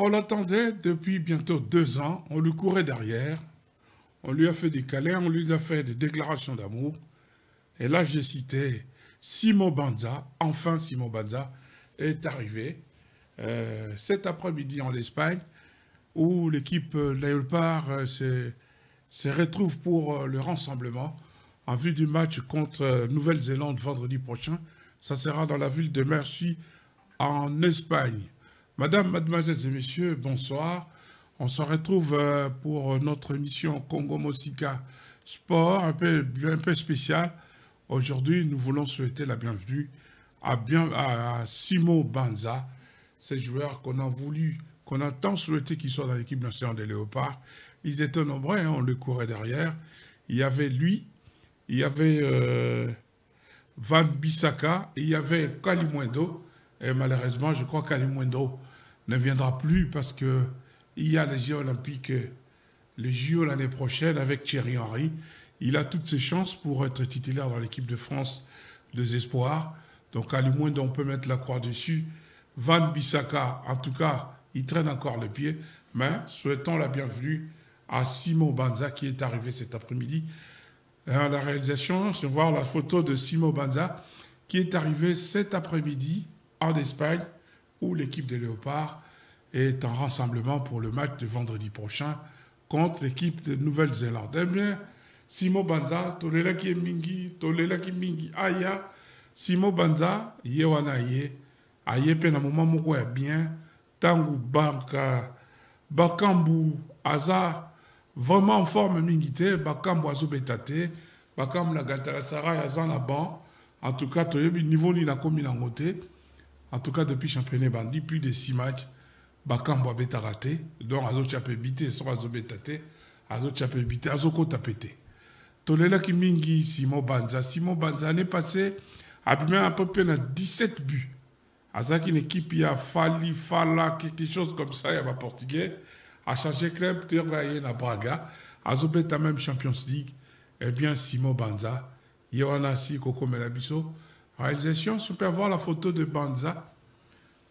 On l'attendait depuis bientôt deux ans, on lui courait derrière, on lui a fait des câlins, on lui a fait des déclarations d'amour. Et là, j'ai cité Simon Banza, enfin Simon Banza est arrivé euh, cet après-midi en Espagne, où l'équipe Léopard euh, se, retrouve pour euh, le rassemblement en vue du match contre Nouvelle-Zélande vendredi prochain. Ça sera dans la ville de Merci en Espagne. Madame, mademoiselles et messieurs, bonsoir. On se retrouve pour notre émission Congo Mosika Sport, un peu, un peu spéciale. Aujourd'hui, nous voulons souhaiter la bienvenue à, Simo Banza, ces joueurs qu'on a voulu, qu'on a tant souhaité qu'ils soient dans l'équipe nationale des Léopards. Ils étaient nombreux, hein, on le courait derrière. Il y avait lui, il y avait euh, Van Bissaka, il y avait Kalimwendo. Et malheureusement, je crois que Kalimwendo ne viendra plus parce que il y a les Jeux olympiques, les JO l'année prochaine avec Thierry Henry. Il a toutes ses chances pour être titulaire dans l'équipe de France des espoirs. Donc Kalimwendo, on peut mettre la croix dessus. Van Bissaka, en tout cas, il traîne encore le pied, mais souhaitons la bienvenue à Simon Banza qui est arrivé cet après-midi. À la réalisation, c'est voir la photo de Simon Banza qui est arrivé cet après-midi en Espagne où l'équipe des Léopards est en rassemblement pour le match de vendredi prochain contre l'équipe de Nouvelle-Zélande. Eh bien, Simon Banza, Tolela Mingi, Tolela Mingi, Aya, Simon Banza, Yewana Ye, aye mpe na moma moko bien ntango banka bakambu aza vraiment en forme mingi te bakambu azobeta te bakambu na galatasaray aza na ban en tout cas toyebi niveau nini akomi nango te en tout cas depuis championnat ebandi plus de six match bakambu abetaka te donc azotya mpe bi te soko azobeta te azotya mpe bi te azokota mpe te tolelaki mingi simon banza simon banza année passé abimi un peu na 17 buts Azaki une équipe, il a Fali, Fala, quelque chose comme ça, il y a pas portugais. A changé club, tu as na Braga. Azobé ta même Champions League. Eh bien, Simon Banza, Yohana Si, Koko Melabiso. Réalisation, peux voir la photo de Banza.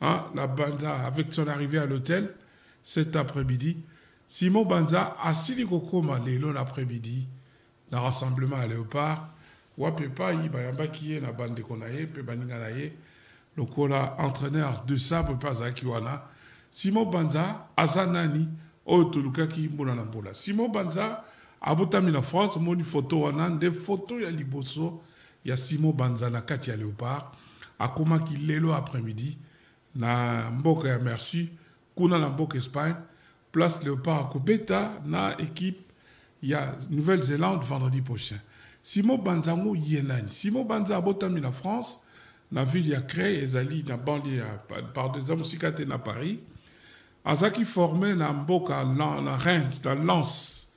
Hein, la Banza, avec son arrivée à l'hôtel, cet après-midi. Simon Banza, assis Koko Malelo l'après-midi, dans rassemblement à Léopard. Wapepa, il y a qui est la bande de Konaye, pe baninga naye lokola entraîneur de sabre azalaki wana simon banza aza nani oyo tolukaki mbula na simon banza abotami na france omoni foto wana nde foto ya liboso ya simon banza na kati ya léopard akomaki lelo après-midi na mboka ya merci kuna na mboka espagne place léopard akobeta na équipe ya nouvelle-zélande vendredi prochain. Simon banza ngo ye nani? Simon banza abotami na france na ville ya cré ezali na pardon eza mosika te na paris. Azalaki formé na mboka na reims na lance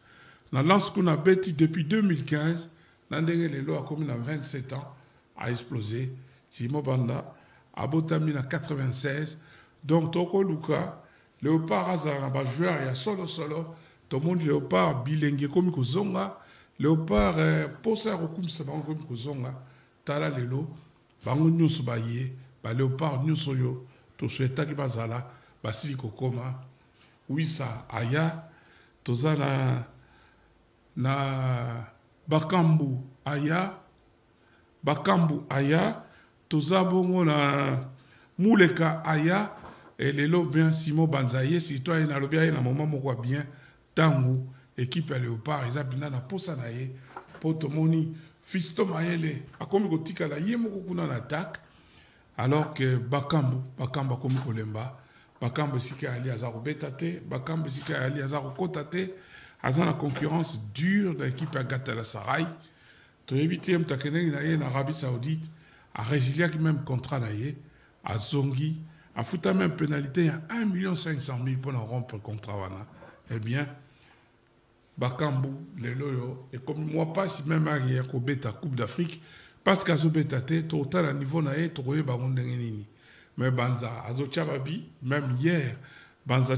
na lance kuna abeti depuis 2015 na ndenge lelo akomi na 27 ans aexplosé simo banda abotami na 96 donc tokoluka léopard azala na bajoueur ya solosolo tomoni léopard bilenge ekomi kozonga. Léopard mposa ya kokumisa bango ekomi kozonga. Tala lelo bango nyonso baye baleopard nyonso oyo toswetaki bazala basili kokoma. Wisa aya toza na na bakambu aya bakambu aya toza bongo na muleka aya elelo bien simon banza ye surtout aye nalobi aye na moma moko ya bien ntango ekipe ya léopard eza mpena na posa na ye mpo tomoni Fisto Mayele akomi kotikala ye moko kuna na attaque alors que bakambu bakambu akomi kolemba bakambu esika ali aza kobeta te bakambu esika ali aza kokota te aza na concurrence dure na équipe ya galatasaray toyebi te moto akendeki na ye na arabie saoudite même contrat na ye azongi afuta même pénalité ya 1 million 500 000 mpona rompre contrat wana eh bien bakambu coupe d'afrique parce que azobeta te niveau na ye yango banza même hier banza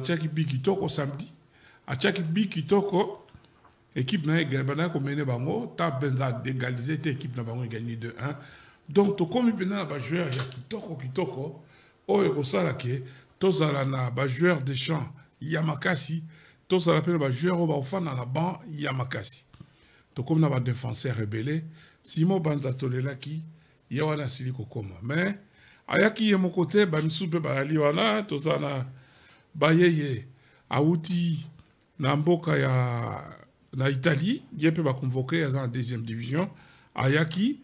samedi atiaki bi kitoko équipe na ye bandaki komene bango ta benza adégalize te équipe na bango egagni 2 1 donc tokomi mpena na bajoueur ya kitoko kitoko oyo ekosala ke tozala na bajoueur de champ ya makasi tozala mpe na bajoueur oyo baofanda na ban ya makasi tokomi na badefenseur ebele simon banza tolelaki ye wana asili kokoma. Me ayaki ye moko te bamisusu mpe bayali wana toza na bayeye awuti na mboka ya na italie ye mpe baconvoke aza na deuxième division. Ayaki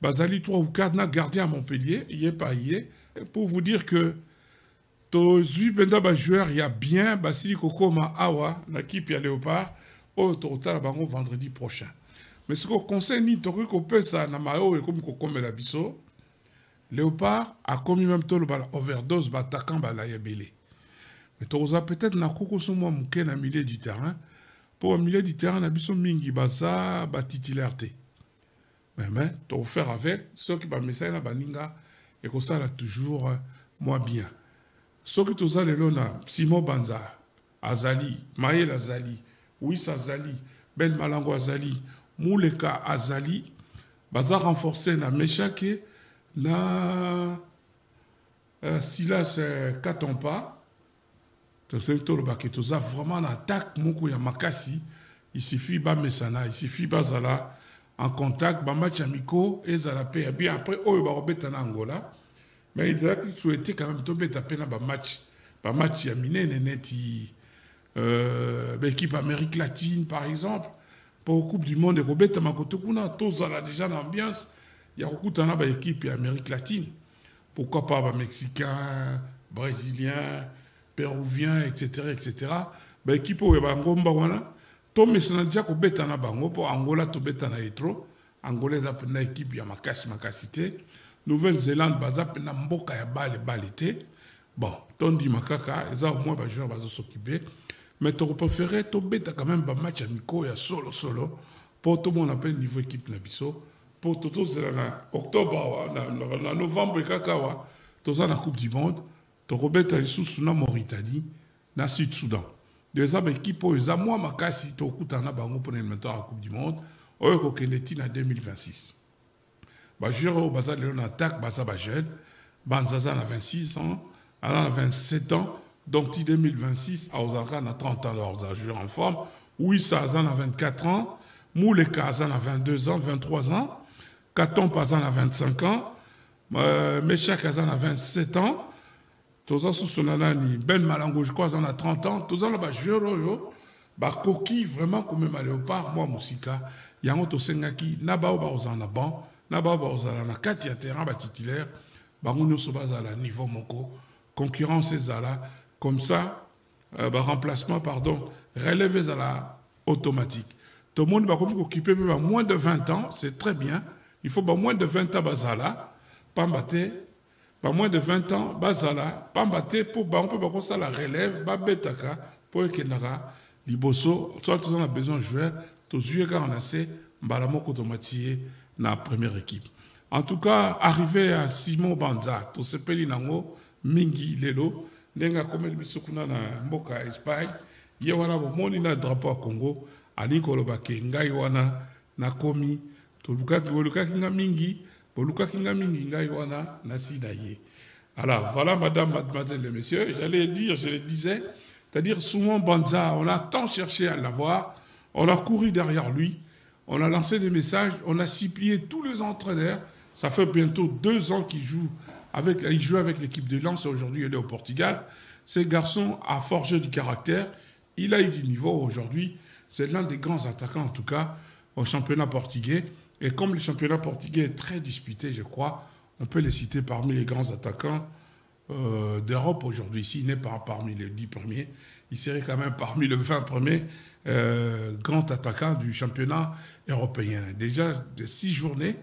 bazali 3 ou 4 na gardien à montpellier ye pa ye pour vous dire que tozwi mpenza bajoueur ya bien basili kokoma awa na kipe ya léopard oyo tokotala bango vendredi prochain. Mais sikoyo conseil nini tokoki kopesa na maye oyo ekomi kokomela biso léopard akomi meme toloba na overdose batakan bala ebele mais tokozala peut-être na kokoso mwa moke na milieu du terrain. Mpo bamilieu du terrain na biso mingi baza batitulaire te. Mais mais tokofaire avec soki bamesali na baninga ekosala toujours mwa bien. Soki toza lelo na simon banza azali mayele azali wis azali ben malango azali muleka azali baza renforce na meshake na uh, silas uh, tozoki tolobaki toza vraiment na attaque moko ya makasi. Il suffit bamesana il suffit bazala en contact bamatch amiko ezala mpe ya bien. Après oyo bakobeta na angola mais ezalaki souhaité quand même tobeta mpe na bamatch bamatch ya minene neti euh, baéquipe amérique latine par exemple. Mpo coupe du monde ekobetama kote kuna tozala déjà na ambiance. Ya kokutana baéquipe ya amérique latine. Pourquoi pas bamexicain brésilien péruvien etc etc baéquipe oyo bangomba wana tomesana deja kobeta na bango mpo angola tobeta na ye tro angola eza mpenza équipe ya makasi makasi te. Nouvelle-zélande baza mpenza mboka ya bale bale te. Bon tondima kaka eza moins bajoueur bazosokipe mais tokopréféré tobeta quand même bamatch ya miko ya solo solo mpo tomona mpe niveau équipe na biso. Mpo tozozela na octobre awa na novembre kaka awa toza na coupe du monde tokobeta lisusu na mauritanie na sud soudan de eza baéquipe oyo eza mwa makasi tokutana na bango mpona éliminatoire ya coupe du monde oyo ekokende ntina 2026 bajoueur oyo baza lelo na attaque baza bajeune banza aza na 26 ans aza na 27 ans. Donc ti 2026 azalaka na 30 ans. Alors aza en forme. Wisa aza na 24 ans. Muleka aza na 22 ans 23 ans. Katompa aza na 25 ans. Euh, meshak aza na 27 ans toza susu na nani? Ben malango je crois aza na 30 ans. Toza na bajoueur oyo bakoki vraiment komema léopard mwa mosika. Yango tosengaki na bao bakozala na ban na bao bakozala na kati ya terrain batitulaire bango nyonso bazala niveau moko. Concurrence ezala. Comme ça euh, baremplacement pardon relève ezala automatique. Tomoni bakomi kokipe mpe ba moins de 20 ans c'est très bien. Il faut ba moins de 20 ans bazala. Pamba te ba moins de 20 ans bazala pamba te mpo bango mpe bakosala relève babetaka mpo ekendaka liboso soki toza na besoin joueur tozwi ye kaka na se mbala moko tomati na première équipe. En tout cas arrivé à simon banza tosepeli nango mingi lelo ndenge akomeli biso kuna na mboka ya espagne ye wana bomoni na drapeau ya congo alingi koloba ke ngai wana nakomi bolukaki nga mingi alors voilà madame mademoiselle et messieurs j'allais dire je le disais c'est-à-dire souvent Banza on a tant cherché à l'avoir on a couru derrière lui on a lancé des messages on a supplié tous les entraîneurs ça fait bientôt deux ans qu'il joue avec, il joue avec l'équipe de Lens, aujourd'hui il est au Portugal. Ce garçon a forgé du caractère, il a eu du niveau aujourd'hui. C'est l'un des grands attaquants, en tout cas, au championnat portugais. Et comme le championnat portugais est très disputé, je crois, on peut les citer parmi les grands attaquants euh, d'Europe aujourd'hui. S'il n'est pas parmi les 10 premiers, il serait quand même parmi les 20 premiers euh, grands attaquants du championnat européen. Déjà, de 6 journées,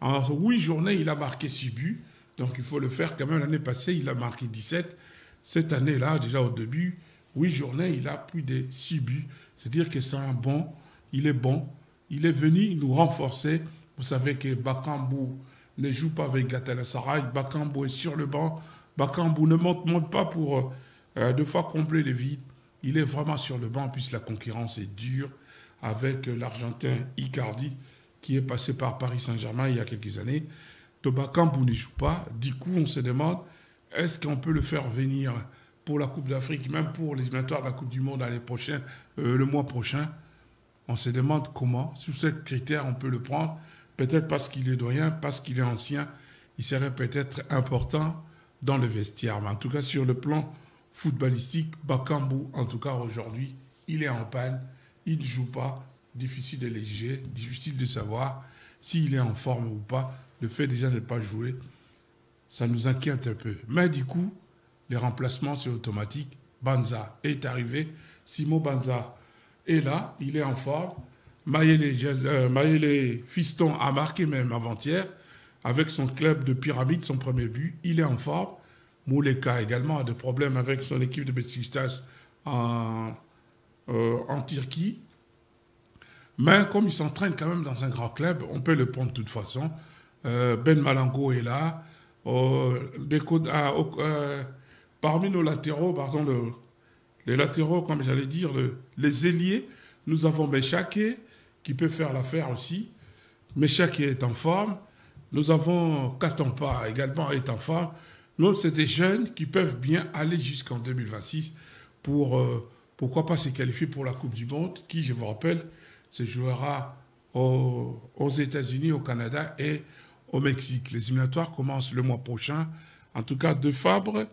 en 8 journées, il a marqué 6 buts. Donc il faut le faire quand même. L'année passée, il a marqué 17. Cette année-là, déjà au début, 8 journées, il a plus de 6 buts. C'est-à-dire que c'est un bon, il est bon. Il est venu nous renforcer. Vous savez que Bakambu ne joue pas avec Galatasaray. Bakambu est sur le banc. Bakambu ne monte, pas pour euh, deux fois combler les vides. Il est vraiment sur le banc puisque la concurrence est dure avec l'Argentin Icardi qui est passé par Paris Saint-Germain il y a quelques années. Tobakambu ne joue pas. Du coup, on se demande est-ce qu'on peut le faire venir pour la Coupe d'Afrique, même pour les éliminatoires de la Coupe du Monde l'année euh, le mois prochain? On se demande comment, sous ce critère, on peut le prendre. Peut-être parce qu'il est doyen, parce qu'il est ancien, il serait peut-être important dans le vestiaire. Mais en tout cas, sur le plan footballistique, Bakambu, en tout cas aujourd'hui, il est en panne, il ne joue pas, difficile de léger, difficile de savoir s'il est en forme ou pas. Le fait déjà de ne pas jouer, ça nous inquiète un peu. Mais du coup, les remplacements, c'est automatique. Banza est arrivé. Simon Banza est là, il est en forme. Maïle euh, Fiston a marqué même avant-hier avec son club de pyramide, son premier but. Il est en forme. Mouleka également a des problèmes avec son équipe de Besiktas en, euh, Turquie. Mais comme il s'entraîne quand même dans un grand club, on peut le prendre de toute façon. Euh, ben Malango est là. Euh, parmi nos latéraux, pardon, les latéraux, comme j'allais dire, les ailiers, nous avons Meshake qui peut faire l'affaire aussi. Meshake est en forme. Nous avons Katampa également est en forme. Nous, c'est des jeunes qui peuvent bien aller jusqu'en 2026 pour, euh, pourquoi pas se qualifier pour la Coupe du Monde, qui, je vous rappelle, se jouera aux, aux États-Unis, au Canada et au Mexique. Les éliminatoires commencent le mois prochain. En tout cas, De Fabre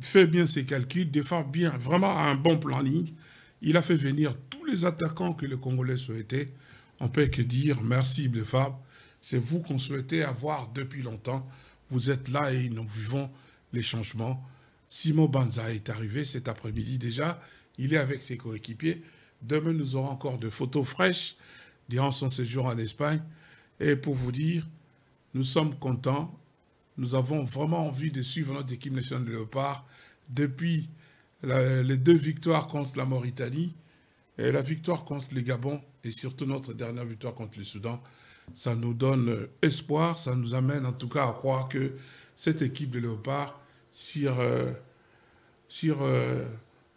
fait bien ses calculs. Fabre bien, vraiment un bon planning. Il a fait venir tous les attaquants que le Congolais souhaitait. On peut que dire merci Fabre. C'est vous qu'on souhaitait avoir depuis longtemps. Vous êtes là et nous vivons les changements. Simon Banza est arrivé cet après-midi déjà. Il est avec ses coéquipiers. Demain, nous aurons encore de photos fraîches durant son séjour en Espagne. Et pour vous dire, nous sommes contents. Nous avons vraiment envie de suivre notre équipe nationale de Léopard depuis les deux victoires contre la Mauritanie et la victoire contre le Gabon et surtout notre dernière victoire contre le Soudan ça nous donne espoir, ça nous amène en tout cas à croire que cette équipe de Léopard, sur, euh, sur euh,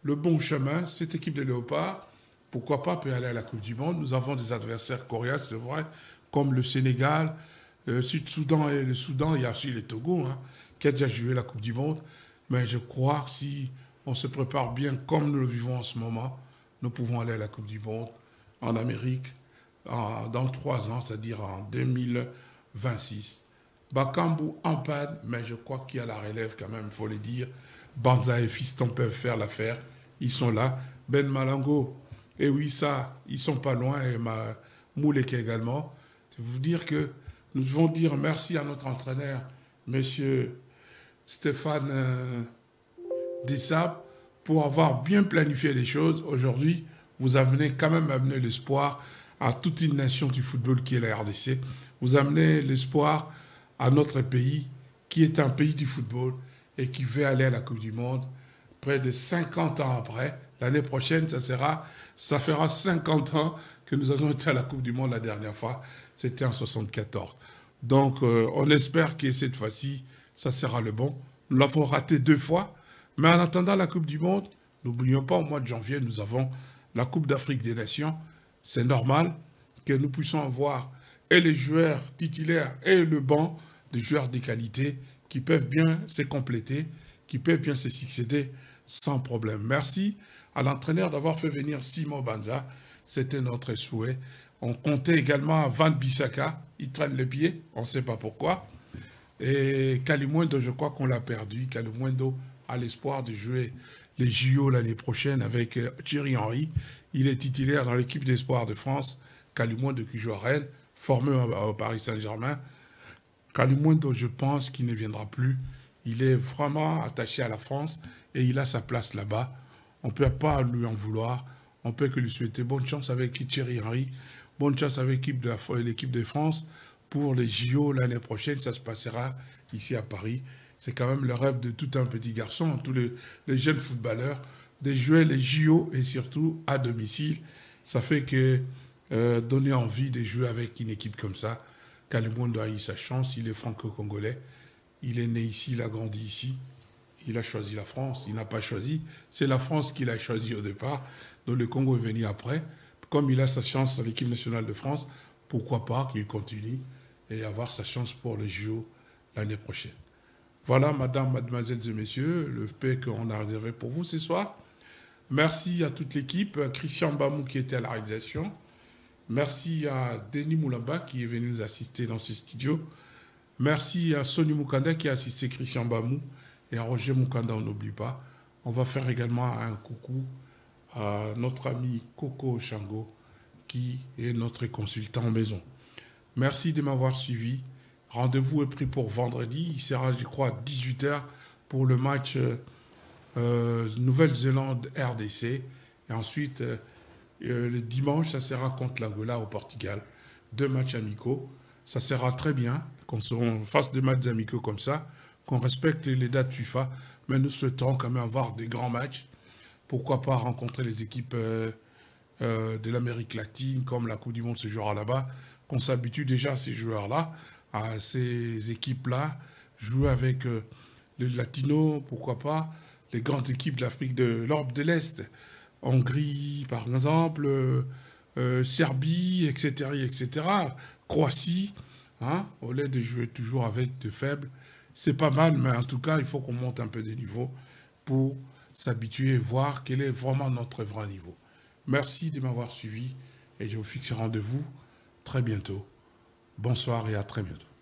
le bon chemin, cette équipe de Léopard, pourquoi pas peut aller à la Coupe du Monde. Nous avons des adversaires coriaces, c'est vrai, comme le Sénégal, le Sud-Soudan et le Soudan, il y a aussi le Togo, hein, qui a déjà joué la Coupe du Monde. Mais je crois que si on se prépare bien comme nous le vivons en ce moment, nous pouvons aller à la Coupe du Monde en Amérique, dans trois ans, c'est-à-dire en 2026. Bakambu en panne, mais je crois qu'il y a la relève quand même, il faut le dire. Banza et Fiston peuvent faire l'affaire. Ils sont là. Ben Malango et ça, ils sont pas loin, et ma Mouleke également. C'est vous dire que nous devons dire merci à notre entraîneur, monsieur Stéphane euh, Dissab, pour avoir bien planifié les choses. Aujourd'hui, vous amenez quand même amené l'espoir à toute une nation du football qui est la RDC. Vous amenez l'espoir à notre pays, qui est un pays du football et qui veut aller à la Coupe du Monde. Près de 50 ans après, l'année prochaine, ça, ça fera 50 ans que nous avons été à la Coupe du Monde la dernière fois. C'était en 74. Donc, euh, on espère que cette fois-ci, ça sera le bon. Nous l'avons raté deux fois. Mais en attendant la Coupe du Monde, n'oublions pas, au mois de janvier, nous avons la Coupe d'Afrique des Nations c'est normal que nous puissions avoir et les joueurs titulaires et le banc de joueurs de qualité qui peuvent bien se compléter, qui peuvent bien se succéder sans problème. Merci à l'entraîneur d'avoir fait venir Simon Banza. C'était notre souhait. On comptait également Van Bissaka. Il traîne le pied, on ne sait pas pourquoi. Et Kalimundo, je crois qu'on l'a perdu. Kalimundo a l'espoir de jouer les JO l'année prochaine avec euh, Thierry Henry. Il est titulaire dans l'équipe d'espoir de France, Kalimundo qui joue à Rennes, formé au Paris Saint-Germain. Kalimundo, je pense qu'il ne viendra plus. Il est vraiment attaché à la France et il a sa place là-bas. On ne peut pas lui en vouloir. On peut que lui souhaiter bonne chance avec Thierry Henry, bonne chance avec l'équipe de France pour les JO l'année prochaine. Ça se passera ici à Paris. C'est quand même le rêve de tout un petit garçon, tous les, jeunes footballeurs de jouer les JO et surtout à domicile. Ça fait que euh, donner envie de jouer avec une équipe comme ça. Kalimundo a eu sa chance, il est franco-congolais. Il est né ici, il a grandi ici. Il a choisi la France, il n'a pas choisi. C'est la France qu'il a choisi au départ. Donc le Congo est venu après. Comme il a sa chance dans l'équipe nationale de France, pourquoi pas qu'il continue et avoir sa chance pour les JO l'année prochaine. Voilà, madame, mademoiselles et messieurs, le paix qu'on a réservé pour vous ce soir. Merci à toute l'équipe, Christian Bamou qui était à la réalisation. Merci à Denis Moulamba qui est venu nous assister dans ce studio. Merci à Sony Moukanda qui a assisté Christian Bamou et à Roger Moukanda, on n'oublie pas. On va faire également un coucou à notre ami Coco Chango qui est notre consultant en maison. Merci de m'avoir suivi. Rendez-vous est pris pour vendredi. Il sera, je crois, à 18h pour le match euh, Nouvelle-Zélande-RDC. Et ensuite, euh, euh, le dimanche, ça sera contre l'Angola au Portugal. Deux matchs amicaux. Ça sera très bien qu'on fasse des matchs amicaux comme ça, qu'on respecte les dates FIFA. Mais nous souhaitons quand même avoir des grands matchs. Pourquoi pas rencontrer les équipes de l'Amérique latine, comme la Coupe du Monde se jouera là-bas, qu'on s'habitue déjà à ces joueurs-là, à ces équipes-là, jouer avec les latinos, pourquoi pas, les grandes équipes de l'Afrique de l'Europe de l'Est. Hongrie, par exemple, euh, euh, Serbie, etc., etc., Croatie, hein, au lieu de jouer toujours avec de faibles. C'est pas mal, mais en tout cas, il faut qu'on monte un peu de niveau pour s'habituer voir quel est vraiment notre vrai niveau. Merci de m'avoir suivi et je vous fixe rendez-vous très bientôt. Bonsoir et à très bientôt.